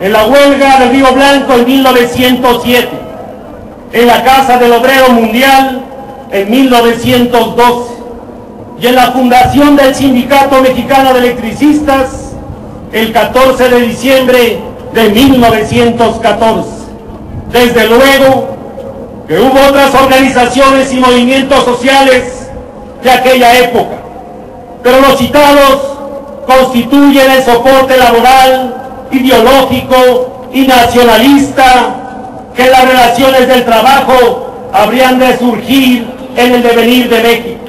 en la huelga de Río Blanco en 1907, en la Casa del Obrero Mundial en 1912 y en la fundación del Sindicato Mexicano de Electricistas el 14 de diciembre de 1914. Desde luego que hubo otras organizaciones y movimientos sociales de aquella época, pero los citados constituyen el soporte laboral, ideológico y nacionalista que las relaciones del trabajo habrían de surgir en el devenir de México.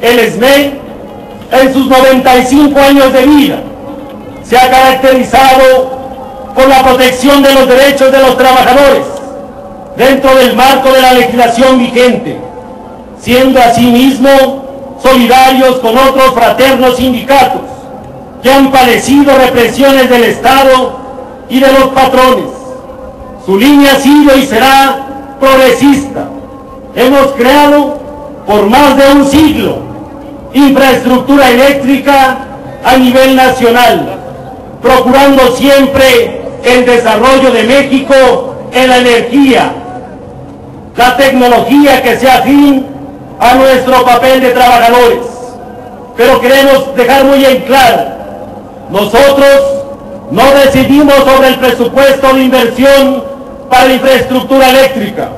El SME, en sus 95 años de vida, se ha caracterizado por la protección de los derechos de los trabajadores dentro del marco de la legislación vigente, siendo asimismo solidarios con otros fraternos sindicatos que han padecido represiones del Estado y de los patrones. Su línea ha sido y será progresista. Hemos creado por más de un siglo infraestructura eléctrica a nivel nacional, procurando siempre el desarrollo de México en la energía, la tecnología que sea afín a nuestro papel de trabajadores. Pero queremos dejar muy en claro, nosotros no decidimos sobre el presupuesto de inversión para la infraestructura eléctrica.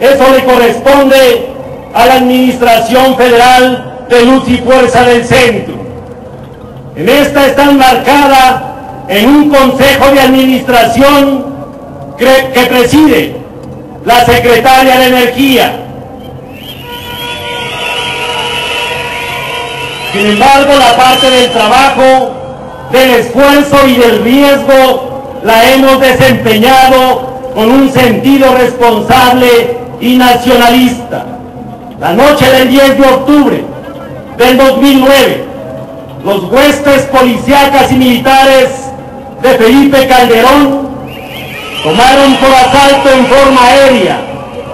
Eso le corresponde a la Administración Federal de Luz y Fuerza del Centro. En esta está enmarcada en un Consejo de Administración que preside la Secretaria de Energía. Sin embargo, la parte del trabajo, del esfuerzo y del riesgo la hemos desempeñado con un sentido responsable y nacionalista. La noche del 10 de octubre del 2009, los huestes policíacas y militares de Felipe Calderón tomaron por asalto en forma aérea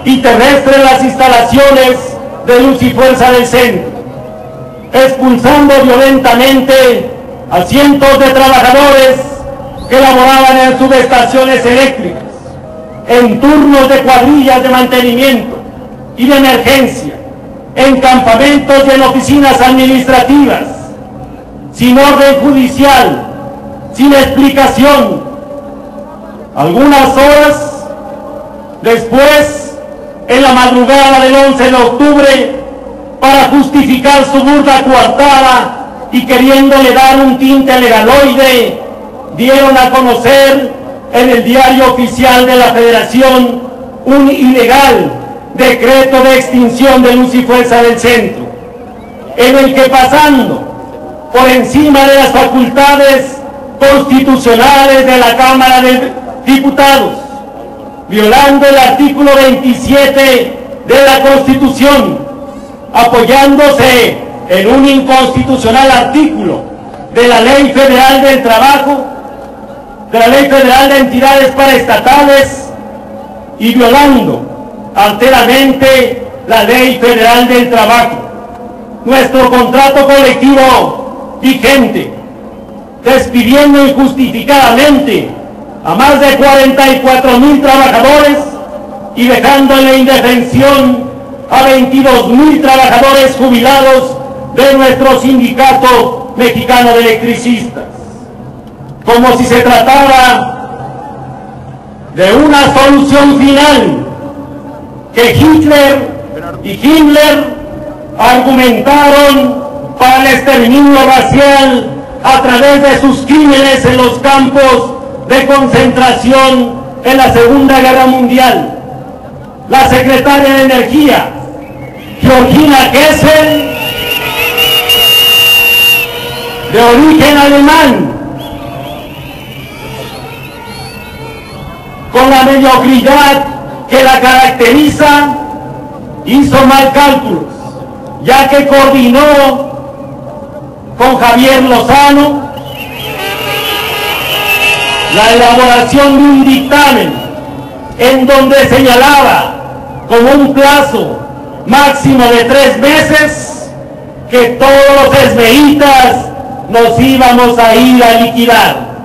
y terrestre las instalaciones de Luz y Fuerza del Centro, expulsando violentamente a cientos de trabajadores que laboraban en subestaciones eléctricas, en turnos de cuadrillas de mantenimiento y de emergencia, en campamentos y en oficinas administrativas, sin orden judicial, sin explicación. Algunas horas después, en la madrugada del 11 de octubre, para justificar su burda coartada y queriéndole dar un tinte legaloide, dieron a conocer en el diario oficial de la Federación un ilegal decreto de extinción de luz y fuerza del centro, en el que pasando por encima de las facultades constitucionales de la Cámara de Diputados, violando el artículo 27 de la Constitución, apoyándose en un inconstitucional artículo de la Ley Federal del Trabajo, de la Ley Federal de Entidades Paraestatales y violando alteramente la Ley Federal del Trabajo, nuestro contrato colectivo vigente, despidiendo injustificadamente a más de 44 mil trabajadores y dejando en la indefensión a 22 mil trabajadores jubilados de nuestro sindicato mexicano de electricistas, como si se tratara de una solución final que Hitler y Himmler argumentaron para el exterminio racial a través de sus crímenes en los campos de concentración en la Segunda Guerra Mundial. La secretaria de Energía, Georgina Kessel, de origen alemán, con la mediocridad que la caracteriza, hizo mal cálculos, ya que coordinó con Javier Lozano la elaboración de un dictamen en donde señalaba como un plazo máximo de tres meses que todos los esmeitas nos íbamos a ir a liquidar.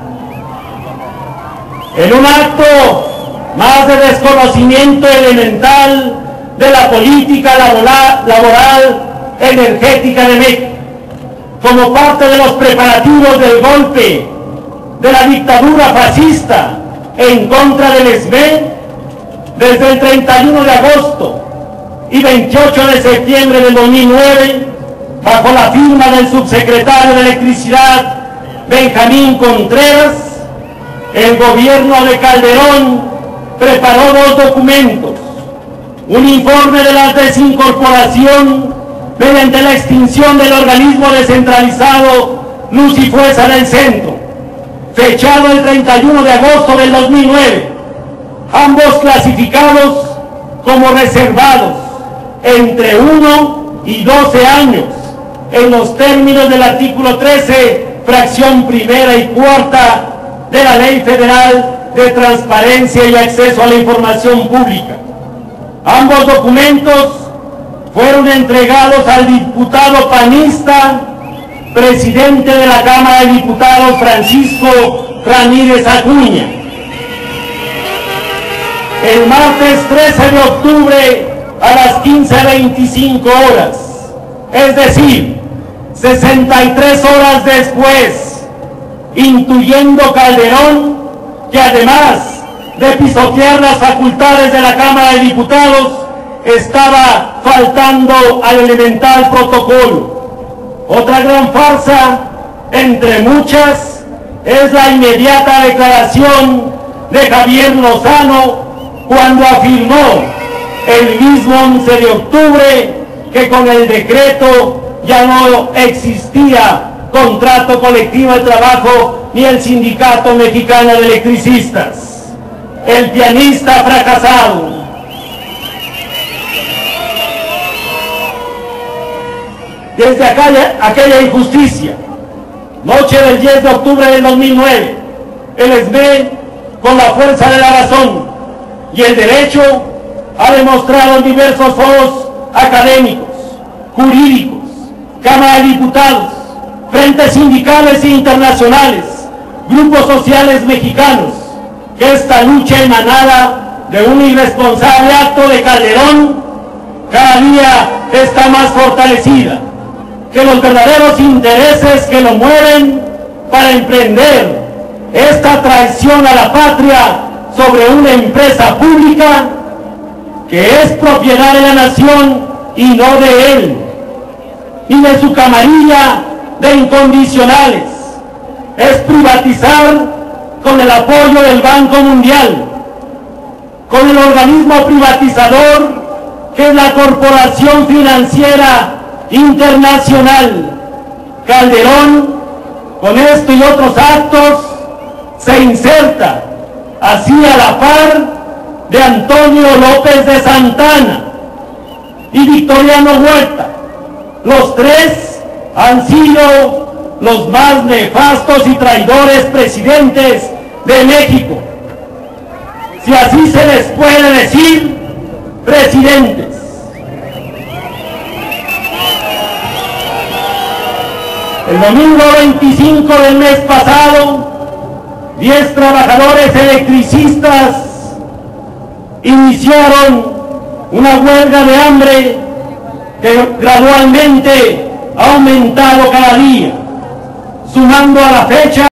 en un acto más de desconocimiento elemental de la política laboral, energética de México, como parte de los preparativos del golpe de la dictadura fascista en contra del ESME, desde el 31 de agosto y 28 de septiembre del 2009, bajo la firma del subsecretario de Electricidad, Benjamín Contreras, el gobierno de Calderón preparó dos documentos, un informe de la desincorporación mediante la extinción del organismo descentralizado Luz y Fuerza del Centro, fechado el 31 de agosto del 2009, ambos clasificados como reservados entre 1 y 12 años en los términos del artículo 13, fracción primera y cuarta de la Ley Federal de Transparencia y Acceso a la Información Pública. Ambos documentos fueron entregados al diputado panista, presidente de la Cámara de Diputados, Francisco Ramírez Acuña. El martes 13 de octubre a las 15.25 horas, es decir, 63 horas después, intuyendo Calderón que además de pisotear las facultades de la Cámara de Diputados, estaba faltando al elemental protocolo. Otra gran farsa, entre muchas, es la inmediata declaración de Javier Lozano cuando afirmó el mismo 11 de octubre que con el decreto ya no existía contrato colectivo de trabajo ni el sindicato mexicano de electricistas. El pianista fracasado, desde aquella, injusticia. Noche del 10 de octubre del 2009, el SME, con la fuerza de la razón y el derecho, ha demostrado en diversos foros académicos, jurídicos, Cámara de Diputados, frentes sindicales e internacionales, grupos sociales mexicanos, que esta lucha emanada de un irresponsable acto de Calderón cada día está más fortalecida que los verdaderos intereses que lo mueven para emprender esta traición a la patria sobre una empresa pública que es propiedad de la nación y no de él, y de su camarilla de incondicionales. Es privatizar con el apoyo del Banco Mundial, con el organismo privatizador que es la corporación financiera internacional. Calderón, con esto y otros actos, se inserta así a la par de Antonio López de Santana y Victoriano Huerta. Los tres han sido los más nefastos y traidores presidentes de México. Si así se les puede decir, presidentes. El domingo 25 del mes pasado, 10 trabajadores electricistas iniciaron una huelga de hambre que gradualmente ha aumentado cada día, sumando a la fecha